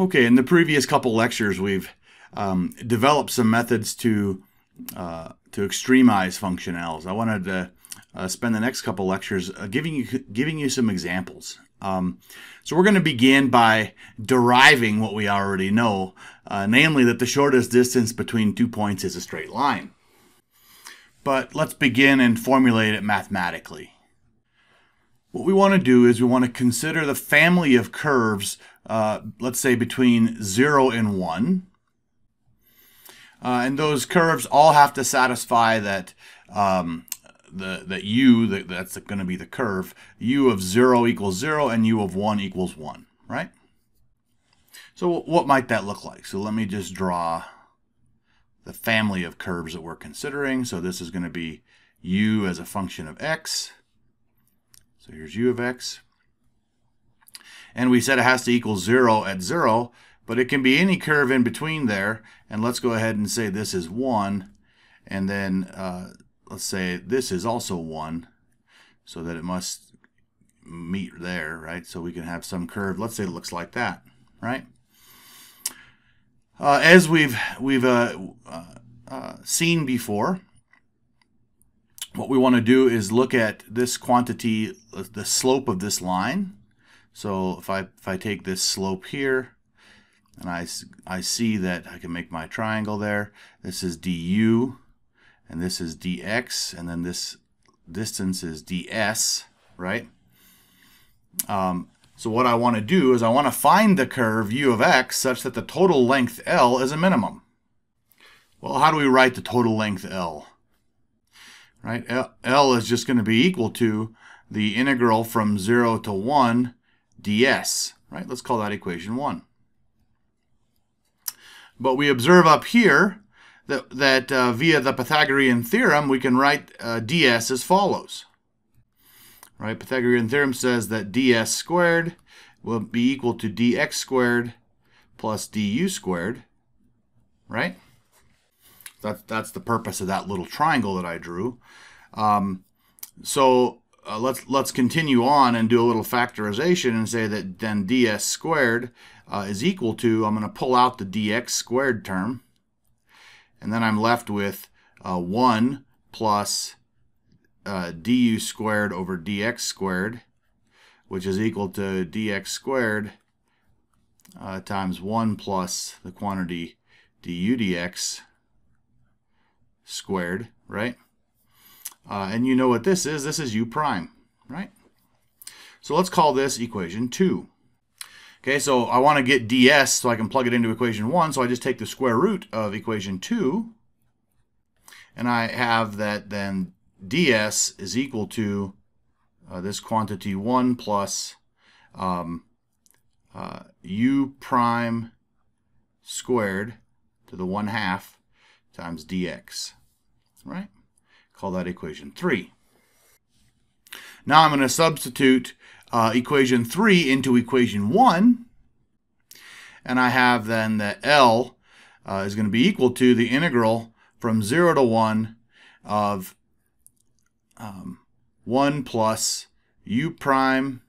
Okay, in the previous couple lectures, we've um, developed some methods to uh, to extremize functionals. I wanted to uh, spend the next couple lectures uh, giving you giving you some examples. Um, so we're going to begin by deriving what we already know, uh, namely that the shortest distance between two points is a straight line. But let's begin and formulate it mathematically. What we want to do is we want to consider the family of curves, uh, let's say between 0 and 1. Uh, and those curves all have to satisfy that um, the that u, that, that's going to be the curve, u of 0 equals 0 and u of 1 equals 1, right? So what might that look like? So let me just draw the family of curves that we're considering. So this is going to be u as a function of x so here's u of x. And we said it has to equal 0 at 0, but it can be any curve in between there. And let's go ahead and say this is 1. And then uh, let's say this is also 1, so that it must meet there, right? So we can have some curve. Let's say it looks like that, right? Uh, as we've we've uh, uh, uh seen before, what we want to do is look at this quantity, the slope of this line. So if I, if I take this slope here, and I, I see that I can make my triangle there. This is du, and this is dx, and then this distance is ds, right? Um, so what I want to do is I want to find the curve u of x such that the total length L is a minimum. Well, how do we write the total length L? right? L is just going to be equal to the integral from 0 to 1 ds, right? Let's call that equation 1. But we observe up here that, that uh, via the Pythagorean theorem, we can write uh, ds as follows. Right? Pythagorean theorem says that ds squared will be equal to dx squared plus du squared, right? That, that's the purpose of that little triangle that I drew. Um, so uh, let's let's continue on and do a little factorization and say that then ds squared uh, is equal to, I'm going to pull out the dx squared term, and then I'm left with uh, 1 plus uh, du squared over dx squared, which is equal to dx squared uh, times 1 plus the quantity du dx squared, right? Uh, and you know what this is. This is u prime, right? So let's call this equation 2. Okay, so I want to get ds so I can plug it into equation 1. So I just take the square root of equation 2. And I have that then ds is equal to uh, this quantity 1 plus um, uh, u prime squared to the 1 half times dx right? Call that equation 3. Now I'm going to substitute uh, equation 3 into equation 1. And I have then that L uh, is going to be equal to the integral from 0 to 1 of um, 1 plus u prime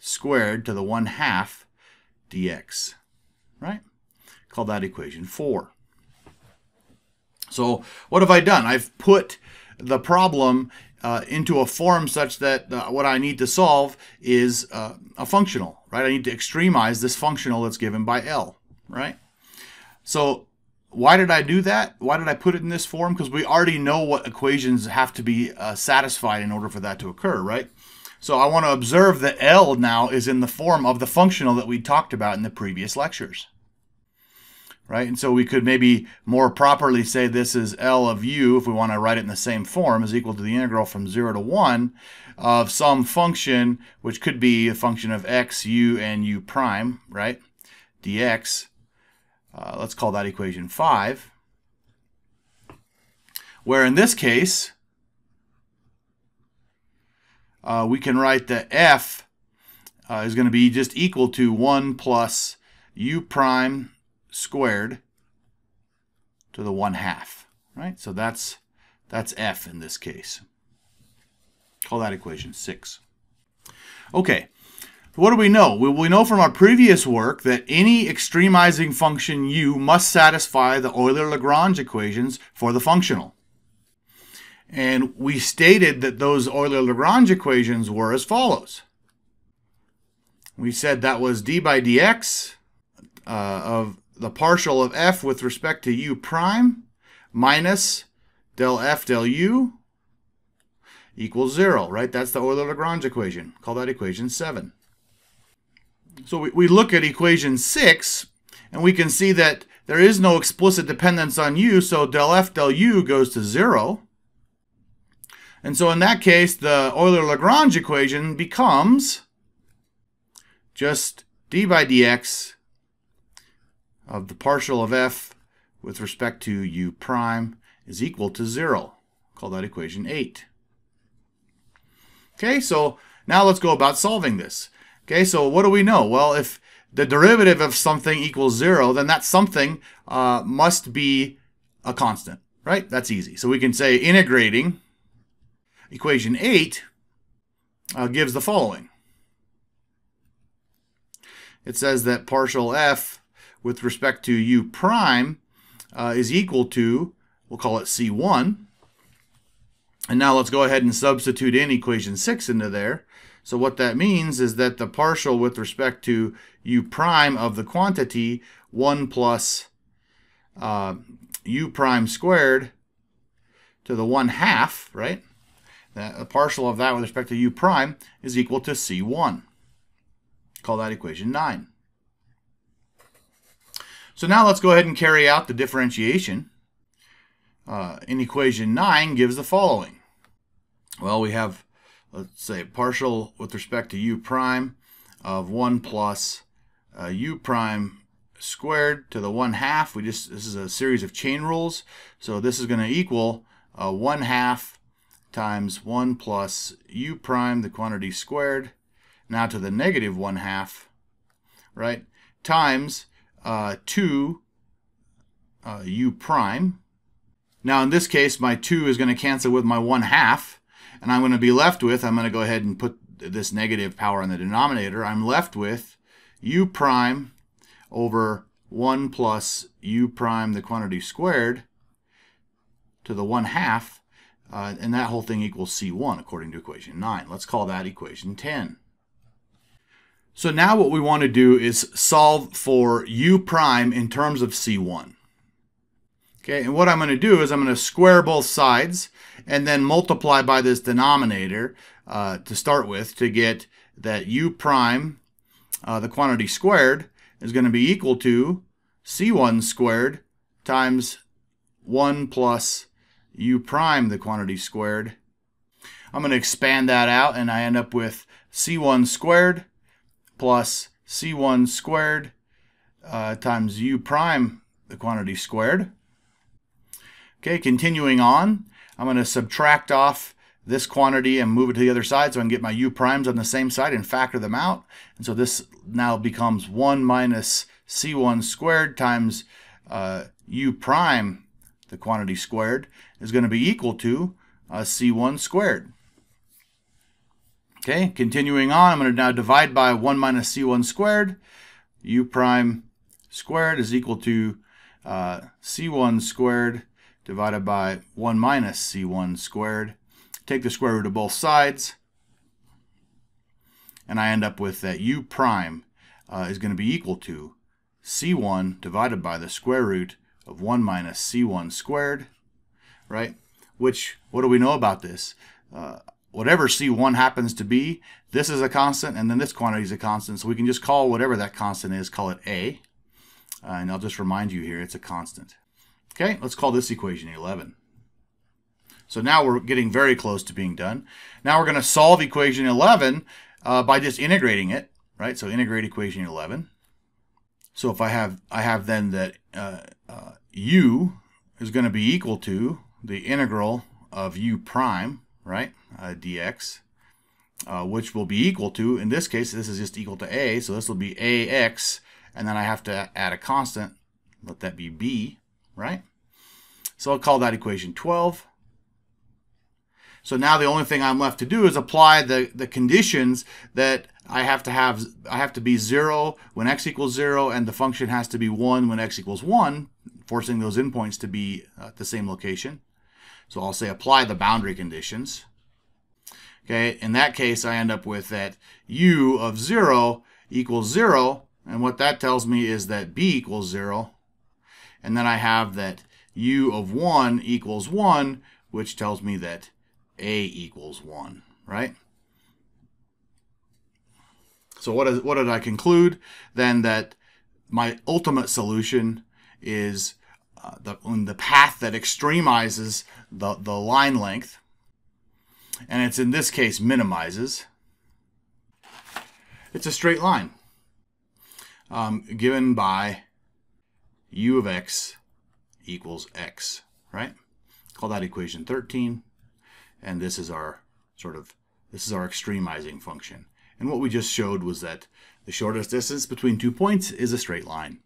squared to the 1 half dx, right? Call that equation 4. So what have I done? I've put the problem uh, into a form such that uh, what I need to solve is uh, a functional, right? I need to extremize this functional that's given by L, right? So why did I do that? Why did I put it in this form? Because we already know what equations have to be uh, satisfied in order for that to occur, right? So I want to observe that L now is in the form of the functional that we talked about in the previous lectures right? And so we could maybe more properly say this is L of u, if we want to write it in the same form, is equal to the integral from 0 to 1 of some function, which could be a function of x, u, and u prime, right? dx. Uh, let's call that equation 5. Where in this case, uh, we can write that f uh, is going to be just equal to 1 plus u prime squared to the 1 half, right? So that's, that's f in this case. Call that equation 6. Okay, What do we know? We know from our previous work that any extremizing function u must satisfy the Euler-Lagrange equations for the functional. And we stated that those Euler-Lagrange equations were as follows. We said that was d by dx uh, of the partial of f with respect to u prime minus del f del u equals 0, right? That's the Euler-Lagrange equation. Call that equation 7. So we, we look at equation 6, and we can see that there is no explicit dependence on u, so del f del u goes to 0. And so in that case, the Euler-Lagrange equation becomes just d by dx of the partial of f with respect to u prime is equal to 0. Call that equation 8. Okay, so now let's go about solving this. Okay, so what do we know? Well, if the derivative of something equals 0, then that something uh, must be a constant, right? That's easy. So we can say integrating equation 8 uh, gives the following. It says that partial f with respect to u prime uh, is equal to, we'll call it c1. And now let's go ahead and substitute in equation 6 into there. So what that means is that the partial with respect to u prime of the quantity 1 plus uh, u prime squared to the 1 half, right? The partial of that with respect to u prime is equal to c1. Call that equation 9. So now let's go ahead and carry out the differentiation. Uh, in equation 9 gives the following. Well, we have, let's say, partial with respect to u prime of 1 plus uh, u prime squared to the 1 half. We just This is a series of chain rules. So this is going to equal uh, 1 half times 1 plus u prime, the quantity squared, now to the negative 1 half, right, times uh, 2 uh, u prime. Now in this case, my 2 is going to cancel with my 1 half, and I'm going to be left with, I'm going to go ahead and put this negative power in the denominator, I'm left with u prime over 1 plus u prime, the quantity squared, to the 1 half, uh, and that whole thing equals C1 according to equation 9. Let's call that equation 10. So now what we want to do is solve for u prime in terms of c1. Okay, and what I'm going to do is I'm going to square both sides and then multiply by this denominator uh, to start with to get that u prime, uh, the quantity squared, is going to be equal to c1 squared times 1 plus u prime, the quantity squared. I'm going to expand that out and I end up with c1 squared plus c1 squared uh, times u prime, the quantity squared. Okay, continuing on, I'm going to subtract off this quantity and move it to the other side so I can get my u primes on the same side and factor them out. And so this now becomes 1 minus c1 squared times uh, u prime, the quantity squared, is going to be equal to uh, c1 squared. Okay, continuing on, I'm going to now divide by 1 minus c1 squared. u prime squared is equal to uh, c1 squared divided by 1 minus c1 squared. Take the square root of both sides, and I end up with that u prime uh, is going to be equal to c1 divided by the square root of 1 minus c1 squared, right? Which, what do we know about this? Uh, whatever C1 happens to be, this is a constant, and then this quantity is a constant. So we can just call whatever that constant is, call it A. Uh, and I'll just remind you here, it's a constant. Okay, let's call this equation 11. So now we're getting very close to being done. Now we're going to solve equation 11 uh, by just integrating it, right? So integrate equation 11. So if I have, I have then that uh, uh, u is going to be equal to the integral of u prime right, uh, dx, uh, which will be equal to, in this case, this is just equal to a, so this will be ax, and then I have to add a constant, let that be b, right? So I'll call that equation 12. So now the only thing I'm left to do is apply the, the conditions that I have to have. I have to be 0 when x equals 0, and the function has to be 1 when x equals 1, forcing those endpoints to be at the same location. So I'll say apply the boundary conditions. Okay, in that case, I end up with that u of 0 equals 0, and what that tells me is that b equals 0. And then I have that u of 1 equals 1, which tells me that a equals 1, right? So what, is, what did I conclude? Then that my ultimate solution is the, the path that extremizes the, the line length, and it's in this case minimizes. It's a straight line um, given by u of x equals x, right? Call that equation 13. And this is our sort of, this is our extremizing function. And what we just showed was that the shortest distance between two points is a straight line.